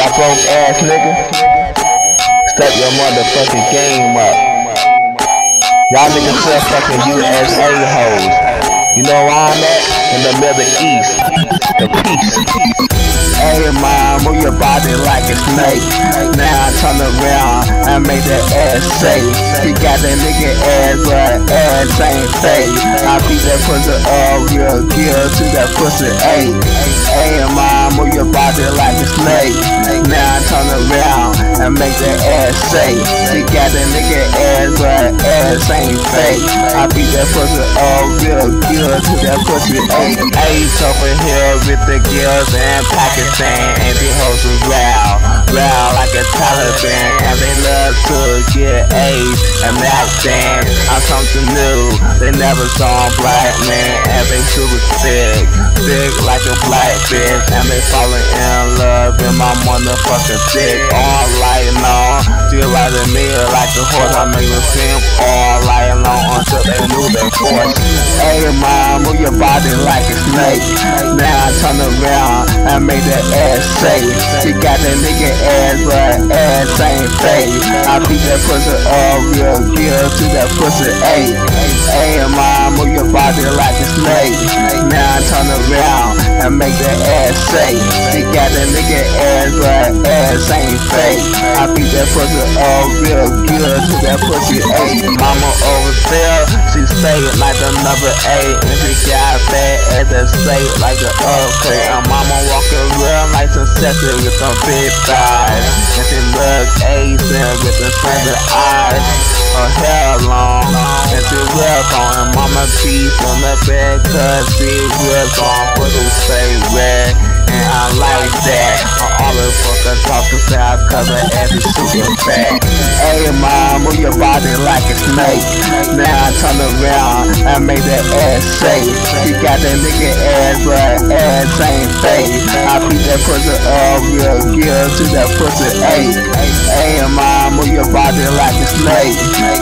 Y'all broke ass nigga. Step your motherfucking game up. Y'all niggas still fucking USA hoes. You know where I'm at? In the Middle East. The peace. Hey mom, move your body like a snake. Now I turn around and make that ass say. He got that nigga ass, but ass ain't fake. I beat that pussy up real good to that pussy eight. Hey mom, move your body like a snake. Turn around and make that ass say. She got that nigga ass, but ass ain't fake. I beat that pussy all real good to that pussy eight. Eight over here with the girls and Pakistan, and the hoes are round, like a Taliban, and they love to get A's and Afghan. I'm something new, they never saw a black man, and they super thick, like a black bitch, and they falling in love in my motherfucking dick all night long. Feel like a like a horse, I make them simp all night long until they knew they force. Hey mom, move your body like a snake. Now I turn around and make that ass say. She got that nigga ass, but ass ain't fake. I beat that pussy all real good to that pussy eight. Hey mom, move your body like a snake. Now I turn around and make that ass say. She got that nigga ass, but ass ain't fake. I beat that pussy all real good to that pussy eight. Mama over there, she say like the number eight, and she got fat as a say like the earthquake. And mama walking real nice and sexy with some big thighs, and she look Asian with the slanted eyes. Her hair long, and she real on, and mama piece on the bed, cause she real on, pussy stay red. And I like that. I always fucking talk to fast cause ass is super fat. Body like a snake. Now I turn around and make that ass say. She got that nigga ass, but ass ain't fake. I beat that pussy up real good to that pussy eight. Hey mom, move your body like a snake.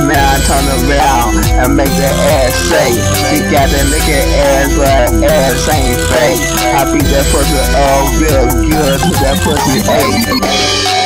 Now I turn around and make that ass say. She got that nigga ass, but ass ain't fake. I beat that pussy up real good to that pussy eight.